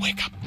Wake up.